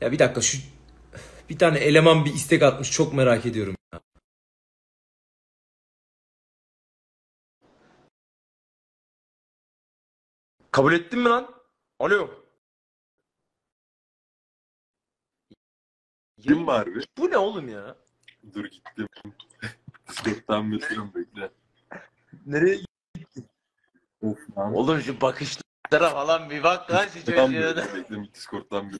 Ya bir dakika şu bir tane eleman bir istek atmış çok merak ediyorum. ya. Kabul ettin mi lan? Alo. Gittin mi harbi? Bu ne oğlum ya? Dur gittim. Discord'dan bekliyorum bekle. Nereye? Of lan. Oğlum şu bakışlara falan bir bak lan şu Discord'dan çocuğun. bekle, bekle. Discord'dan bekle.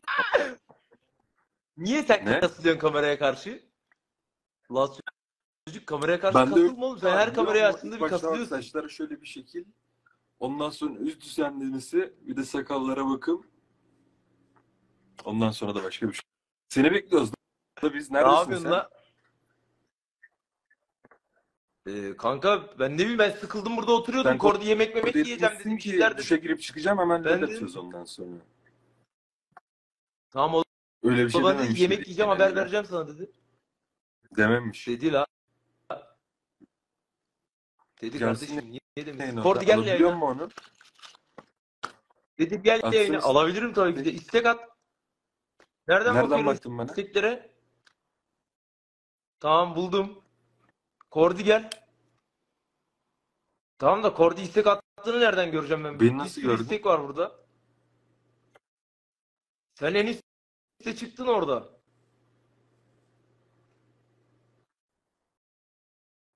Niye sen Ne? kasılıyorsun kameraya karşı? Lan çocuk kameraya karşı Ben de kasılma oğlum. Sen her musun? açtığında bir kasılıyorsun. Saçlara şöyle bir şekil. Ondan sonra üst düzenlemesi. Bir de sakallara bakım. Ondan sonra da başka bir şey. Seni bekliyoruz. Da biz Ne neredesin yapıyorsun sen? lan? Ee, kanka ben ne bileyim ben sıkıldım burada oturuyordum. Sen Kordi yemek memek yiyeceğim dedim. ki Şeyler dedim. duşa girip çıkacağım hemen Ben atıyoruz ondan sonra. Tamam oğlum Öyle bir şey baba dedi dememiş. yemek dedi. yiyeceğim haber vereceğim sana dedi. Dememiş. Dedi la. Dedi Gelsin kardeşim niye, orada? Kordi gel Alabiliyor yayına. mu onu? Dedim gel Atsın yayına. Alabilirim tabii ki de. İstek at. Nereden, Nereden bakıyorsun baktın bana? isteklere? Tamam buldum. Kordi gel. Tamam da Kordi istek attığını nereden göreceğim ben? Beni Bir nasıl sürü gördün? istek var burada. Sen en üstte çıktın orada.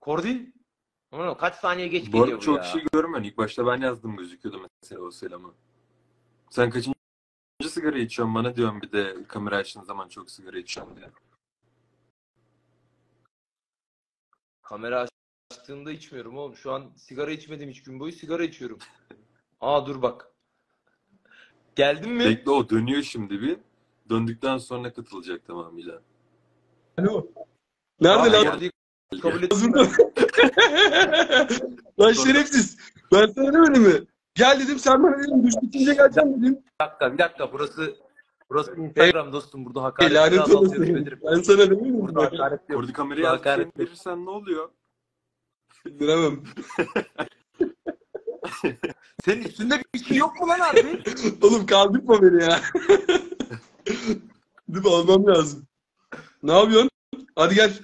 Kordi? Aman kaç saniye geç Bu arada geliyor bu çok ya. kişi görmüyor. İlk başta ben yazdım gözüküyordu mesela o selamı. Sen kaçıncı sigara içiyorsun bana diyorsun bir de kamera açtığın zaman çok sigara içiyorsun diye. Kamera açtığında içmiyorum oğlum. Şu an sigara içmedim hiç gün boyu sigara içiyorum. Aa dur bak. Geldin mi? Bekle o dönüyor şimdi bir. Döndükten sonra katılacak tamamıyla. Alo. Nerede Aa, lan? Kordi'yi kabul ben. lan şerefsiz. Ben sana demedim mi? Gel dedim sen bana dedin düş bitince geleceğim dedim. Bir dakika, bir dakika. Burası burası Instagram dostum. Burada E, hakaret lanet ederim. Ben sana demedim mi? Burada hakaret yok. Orada kamerayı hakaret verirsen ne oluyor? Dinlemem. Senin üstünde bir şey yok mu lan harbi? Oğlum kaldırma beni ya. Değil mi? Almam lazım. Ne yapıyorsun? Hadi gel.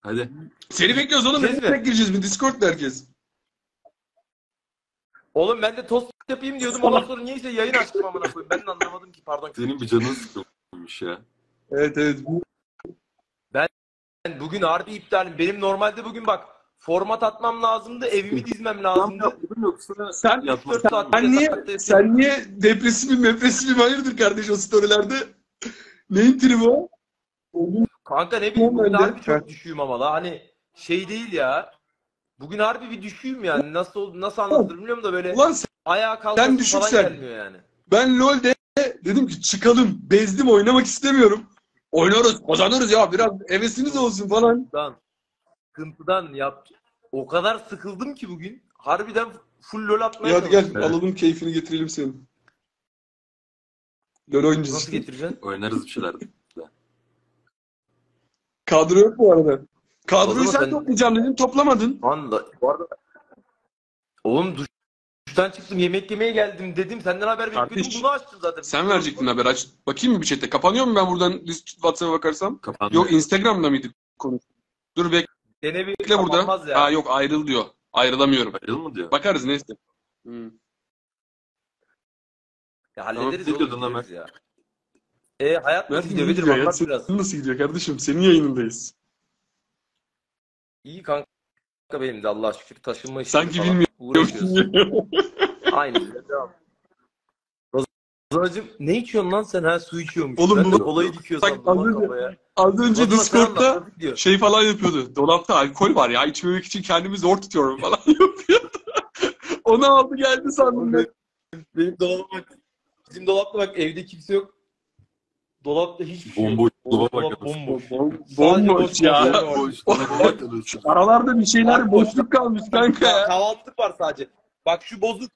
Hadi. Seni bekliyoruz oğlum. Biz mi? tek gireceğiz mi? Discord'da herkes. Oğlum ben de tost yapayım diyordum. Ondan sonra niyeyse yayın açtım amına koyayım. Ben de anlamadım ki pardon. Senin bir canın sıkılmış ya. Evet evet. Ben bugün harbi iptalim. Benim normalde bugün bak format atmam lazımdı. Evimi dizmem lazımdı. yoksa Sen- yatmak 4 saat Sen niye, yatakta sen niye depresifim depresifim hayırdır kardeş o storylerde? Neyin tribi o? Oğlum, Kanka ne bileyim bugün harbi çok düşüğüm ama la hani şey değil ya. Bugün harbi bir düşüğüm yani. Nasıl nasıl anlatılır bilmiyorum da böyle Ulan sen- ayağa kalkasım falan düşüksen. gelmiyor yani. ben LoL'de dedim ki çıkalım. Bezdim oynamak istemiyorum. Oynarız, kazanırız ya biraz hevesiniz olsun falan. Sıkıntıdan, sıkıntıdan yap. O kadar sıkıldım ki bugün. Harbiden full lol atmaya hadi gel çalıştım. Evet. alalım keyfini getirelim senin. LoL oyuncusu Nasıl getireceksin? oynarız bir şeyler. Kadro yok bu arada. Kadroyu zaman sen, sen- toplayacağım dedin toplamadın. Anda, bu arada... Oğlum duş- duştan çıktım yemek yemeye geldim dedim. Senden haber bekliyordum. Kardeş, Bunu açtım zaten. Sen verecektin haber aç. Bakayım mı bir chatte? Kapanıyor mu ben buradan WhatsApp'a bakarsam? Kapandı. Yok Instagram'da mıydı konu? Dur bekle Dene bir burada. kapanmaz ya. Aa yok ayrıl diyor. Ayrılamıyorum. Ayrıl mı diyor? Bakarız neyse. Hmm. Ya hallederiz Tamam, oğlum. ya. E hayat nasıl gidiyor? Bedir anlat biraz. Nasıl gidiyor kardeşim? Senin yayınındayız. İyi kanka benim de Allah'a şükür taşınma işi Sanki falan bilmiyorum. uğraşıyoruz. Aynı. Devam. Rozacığım ne içiyorsun lan sen ha su içiyormuş. Oğlum ben bu- olayı dikiyor Bak, sandım az önce- kafaya. Az önce Discord'da şey falan yapıyordu. Dolapta alkol var ya içmemek için kendimi zor tutuyorum falan yapıyordu. Onu aldı geldi sandım ben. Benim dolaba bak. Bizim dolapta bak evde kimse yok. Dolapta hiçbir şey Bomboş yok. dolaba Dolap bomboş. Bomboş boş ya. boş. Boş. Aralarda bir şeyler boşluk kalmış kanka ya. Kahvaltılık var sadece. Bak şu bozuk.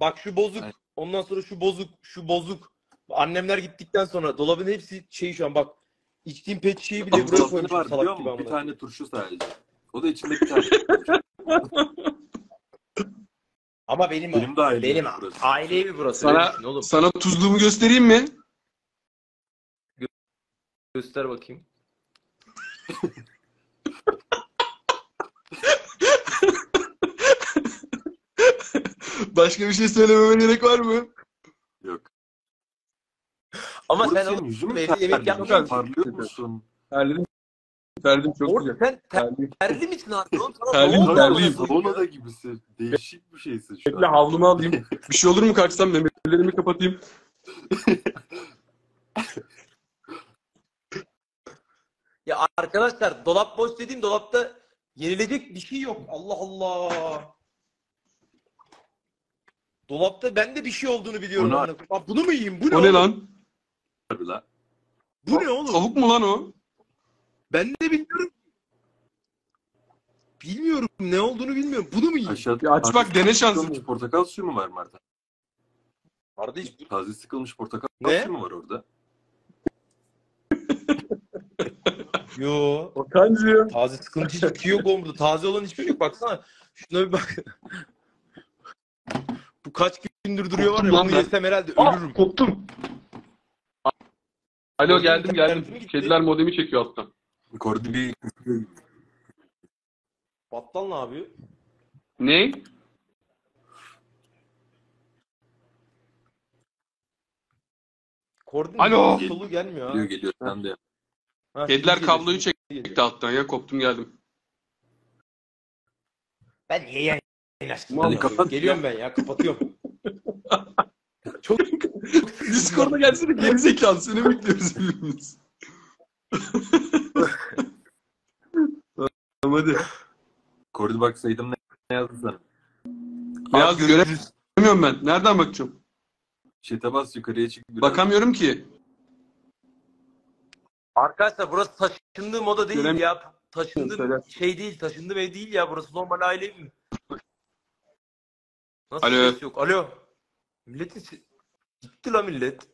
Bak şu bozuk. Ondan sonra şu bozuk. Şu bozuk. Annemler gittikten sonra dolabın hepsi şey şu an bak. İçtiğim pet şişeyi bile buraya koymuşum var salak gibi? Bir tane turşu sadece. O da içinde bir tane. Ama benim Benim de aile. benim burası. aile evi burası. Sana- düşün oğlum. Sana tuzluğumu göstereyim mi? göster bakayım. Başka bir şey söylememe gerek var mı? Yok. Ama Oğlum sen senin yüzün mü evde yemek yapmıyorsun. Parlıyor musun? Terledim. Terledim çok Oğlum güzel. sen ter- terli misin abi? Oğlum sana Terliyim, terliyim. Saunada gibisin. Değişik bir şeysin şu Bekle an. havlumu alayım. Bir şey olur mu kaçsam memelerimi kapatayım. Ya arkadaşlar dolap boş dediğim dolapta yenilecek bir şey yok. Allah Allah. Dolapta ben de bir şey olduğunu biliyorum. Koyayım. Aa, bunu mu yiyeyim? Bu ne, O ne oğlum? lan? Harbi lan. Bu ne oğlum? Tavuk mu lan o? Ben de bilmiyorum. Bilmiyorum. Ne olduğunu bilmiyorum. Bunu mu yiyeyim? Aşağı, Ya aç bak, dene şansını. Sıkılmış portakal suyu mu var Marta? Kardeş Taze sıkılmış portakal Ne? suyu mu var orada? Yo. Okancı. Taze sıkıntı hiçbir şey yok oğlum burada. Taze olan hiçbir şey yok. Baksana. Şuna bir bak. Bu kaç gündür duruyor var ya. Lan Bunu ben- yesem herhalde Ah, ölürüm. koptum. Alo geldim geldim. Kediler modemi çekiyor alttan. Kordi bir Battal ne yapıyor? Ne? Kordon Alo. solu gelmiyor ha. geliyor geliyor. Sen de. Ha, Kediler kabloyu geliyor, şimdi çekti alttan ya koptum geldim. Ben niye yayın açtım? Hadi Vallahi. kapat Geliyorum ben ya kapatıyorum. Çok Discord'a gelsene gerizekalı seni bekliyoruz hepimiz. tamam hadi. Kordi baksaydım ne, ne yazdı sana? Beyaz Abi göremiyorum ben. Nereden bakacağım? Çete bas yukarıya çık. biraz. Bakamıyorum ki. Arkadaşlar burası taşındığım oda değil Görem- ya. Taşındığım Söyle. şey değil. Taşındığım ev değil ya. Burası normal aile evi. Nasıl Alo. ses yok? Alo. Milletin se- Gitti la millet.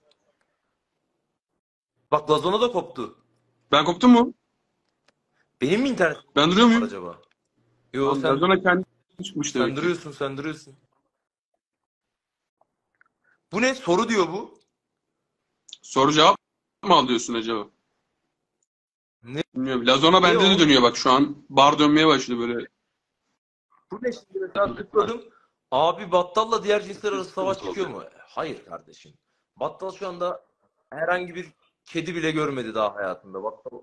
Bak Lazona da koptu. Ben koptum mu? Benim mi internet Ben duruyor muyum? acaba? Yo Sen... sen, Lazona kendi çıkmış sen demek. ki. duruyorsun sen duruyorsun. Bu ne? Soru diyor bu. Soru cevap mı alıyorsun acaba? Ne? Bilmiyorum. Lazona bende de dönüyor bak şu an. Bar dönmeye başladı böyle. Bu ne şimdi mesela tıkladım. Abi Battal'la diğer cinsler arası savaş çıkıyor mu? Hayır kardeşim. Battal şu anda herhangi bir kedi bile görmedi daha hayatında. Battal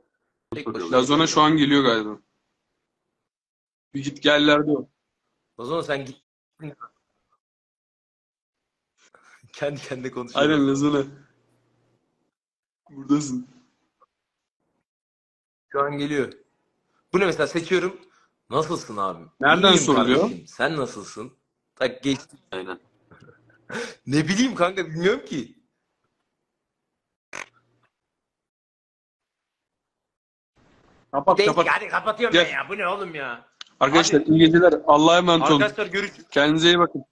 tek başına. Lazona şu an geliyor galiba. Bir git gellerde o. Lazona sen git. Kendi kendine konuşuyor. Aynen Lazona. Buradasın. Şu an geliyor. Bu ne mesela seçiyorum. Nasılsın abi? Nereden İyiyim soruluyor? kardeşim. Sen nasılsın? Tak geçti. Aynen. Ne bileyim kanka bilmiyorum ki. Kapat Değil, kapat. hadi kapatıyorum Gel. ben ya. Bu ne oğlum ya? Arkadaşlar iyi geceler. Allah'a emanet olun. Arkadaşlar görüşürüz. Kendinize iyi bakın.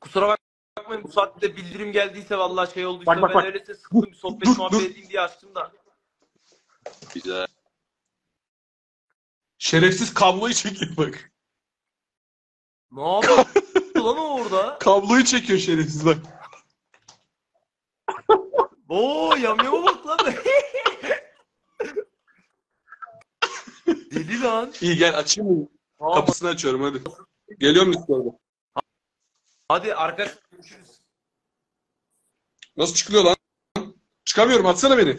Kusura bakmayın bu saatte bildirim geldiyse vallahi şey olduysa Bak, bak, ben bak. öyleyse sıktım bir sohbet Dur, muhabbet dur. edeyim diye açtım da. Güzel. Şerefsiz kabloyu çekiyor bak. Ne yapıyor lan o orada? Kabloyu çekiyor şerefsiz bak. Oo yamyama bak lan. Deli lan. İyi gel açayım mı? Tamam, Kapısını açıyorum hadi. Geliyorum Discord'a. Hadi arkadaşlar görüşürüz. Nasıl çıkılıyor lan? Çıkamıyorum atsana beni.